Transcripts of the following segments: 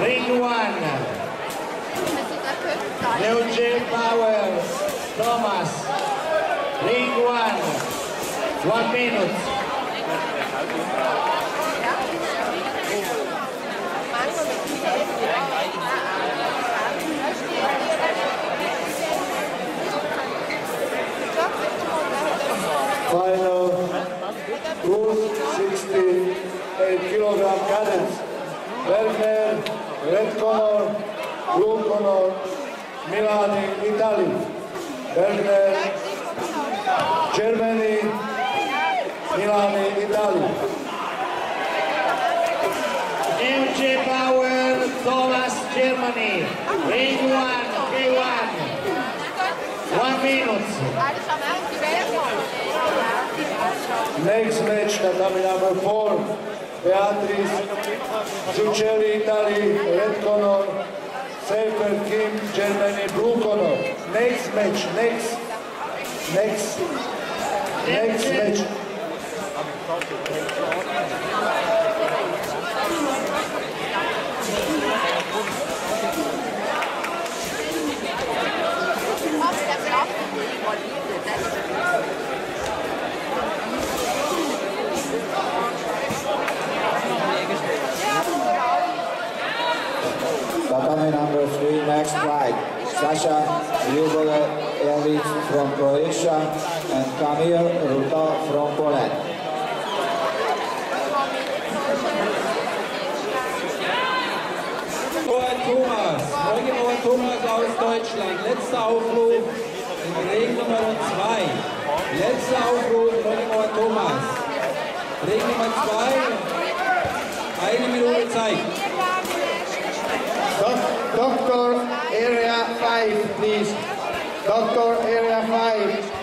Ring one. Eugene Powers, Thomas. Ring one. One minute. Final, rules 68 kilogram cadence. Werner red color, blue color, Milani, Italy. Werner, Germany, Milani, Italy. Eugene Power, Thomas, Germany. Ring one. K1. One minute. Next match, tatami number four, Beatrice Zucchelli, Italy, red color, Seifer Kim, Germany, blue color. Next match, next, next, next match. Tatami number three, next fight. Sasha Jubolevic from Croatia and Kamil Ruta from Poland. Thomas, Neugebauer Thomas aus Deutschland. Letzter Aufruf in Regen Nummer 2. Letzter Aufruf, Neugebauer Thomas. 5, please. Doctor Area 5.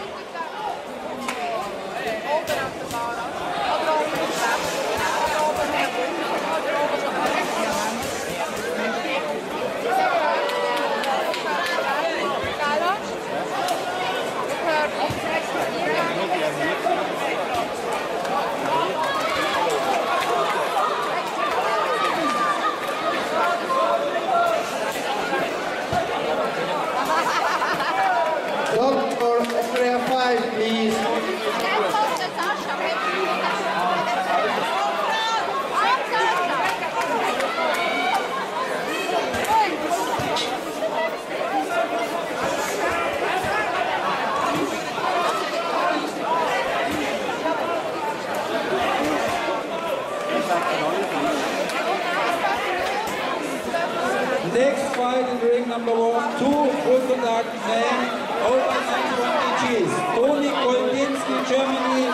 Next fight in ring number one, two contact men over 91 kgs. Tony Koldinski, Germany,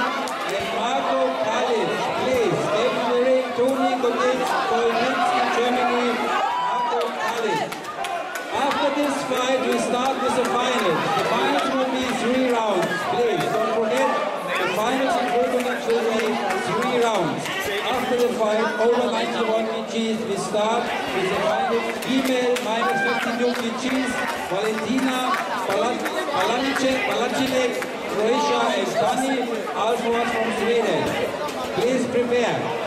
and Marco Kalic. Please, step in the ring. Germany, Marco Kalic. After this fight, we start with the finals. The finals will be three rounds. Please, don't forget, the finals in contact will be three rounds. After the fight, over 91 kgs, we start with the finals. Female minus 52 kgs, Valentina Palanice, Palacine, Croatia, and Tani Alford from Sweden. Please prepare.